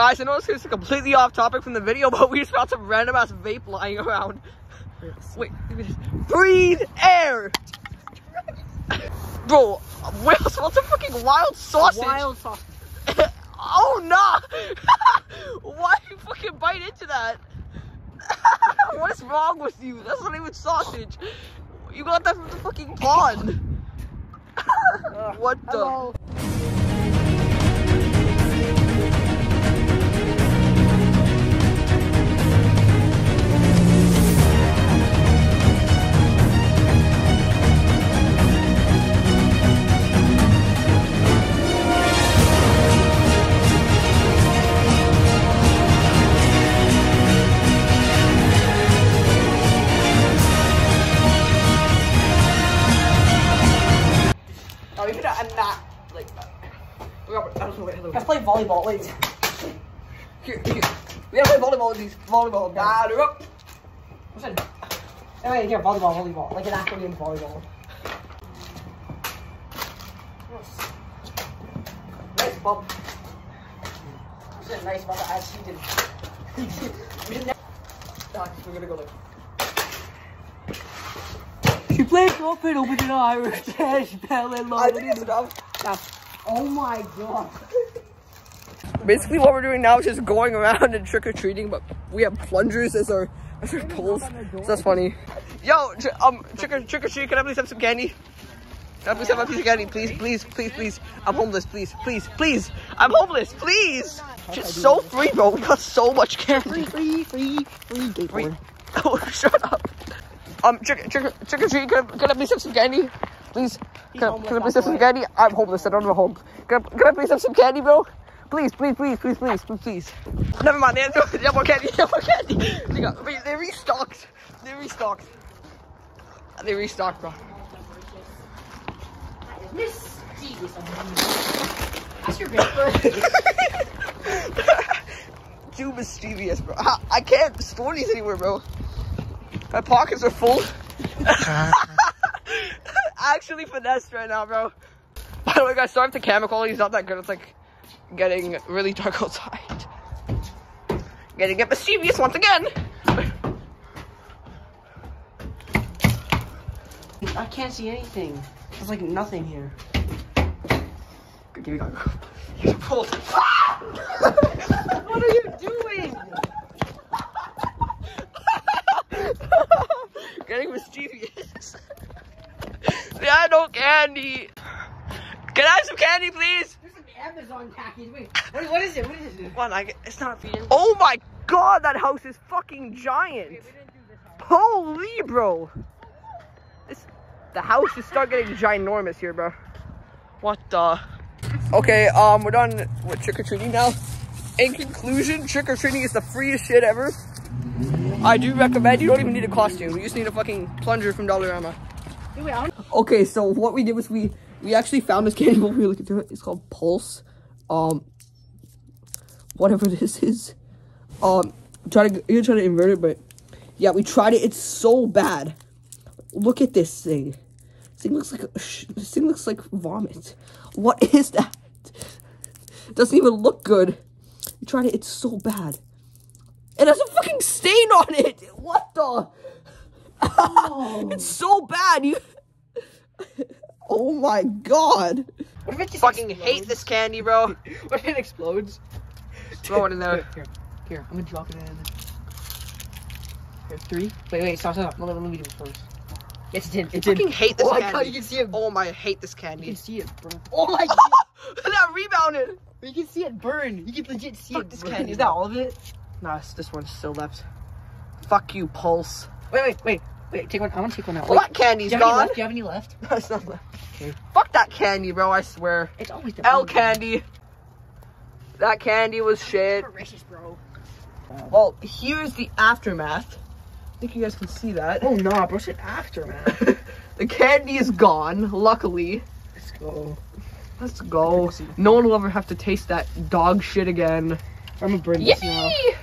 guys, I know this is completely off topic from the video, but we just found some random ass vape lying around. Wait, me just breathe air. Bro, where else? What's a fucking wild sausage? Wild sausage. oh no! Why you fucking bite into that? what is wrong with you? That's not even sausage. You got that from the fucking pond. what the? Hello. You could have not like. I don't know what Let's play volleyball. Wait. Here, here. We gotta play volleyball with these volleyball. Nah, they're up. Listen. Oh, wait, here, volleyball, volleyball. Like an actual game volleyball. Nice bump. This is a nice that I cheated. Nah, we're gonna go like. She played trumpet over the Irish Cash Bell and I think it's enough. Oh my god. Basically, what we're doing now is just going around and trick or treating, but we have plungers as our as our poles. So that's funny. Yo, tr- um, trick or trick or treat. Can I please have some candy? Can I please have a piece of candy, please, please, please, please? I'm homeless, please, please, please. I'm homeless, please. Just so free, bro. We got so much candy. Free, free, free gate Wait. Oh, shut up. Um, trick, trick, trick or treat. Can I, can I please have some candy? Please. Can, I- can I please have some candy? I'm homeless. I don't have a home. Can I, can I please have some candy, bro? Please, please, please, please, please, please, please. Never mind. They have, more candy. They have more candy. They, got, wait, they restocked. They restocked. They restocked, bro. Miss Jesus. That's your paper. Too mischievous, bro. I, I can't store these anywhere, bro. My pockets are full. Actually finessed right now, bro. By the way, guys, sorry if the camera quality is not that good. It's like getting really dark outside. Getting get mischievous once again. I can't see anything. There's like nothing here. Good, here we go. You're pulled. Ah! What are you doing? Getting mischievous. yeah, no candy. Can I have some candy, please? There's an Amazon package. Wait, what, what is it? What is it? One, I get, it's not feeding. Oh my god, that house is fucking giant. Holy, bro. This, the house just start getting ginormous here, bro. What the? Okay, um, we're done with trick or treating now. In conclusion, trick or treating is the freest shit ever. I do recommend. You don't even need a costume. You just need a fucking plunger from Dollarama. Okay, so what we did was we we actually found this candy when we looking through it. It's called Pulse. Um, whatever this is. Um, try to you're trying to invert it, but yeah, we tried it. It's so bad. Look at this thing. This thing looks like this thing looks like vomit. What is that? Doesn't even look good. We tried it. It's so bad. It has a fucking stain on it. What the? Oh. it's so bad. You. oh my god. What if it just Fucking explodes? hate this candy, bro. What if it explodes? Throw it in there. Here, here, I'm gonna drop it in. Here, three. Wait, wait, stop, stop. Let, let me do it first. Yes, it's in. It's in. Fucking hate this Oh my god, you can see it. Oh my, I hate this candy. You can see it, bro. Oh my god. that rebounded. You can see it burn. You can legit see Fuck it. this burn. candy, Is that all of it? Nah, this one's still left. Fuck you, Pulse. Wait, wait, wait. Wait, take one. I want to take one out. Well, Wait, that candy's do you have any gone. left? Do you have any left? That's not left. Okay. Fuck that candy, bro, I swear. It's always the L candy. That candy was shit. one. Delicious, bro. Well, here's the aftermath. I think you guys can see that. Oh no, bro, shit after, man. the candy is gone, luckily. Let's go. Let's go. No one will ever have to taste that dog shit again. I'm gonna burn this now. Yippee!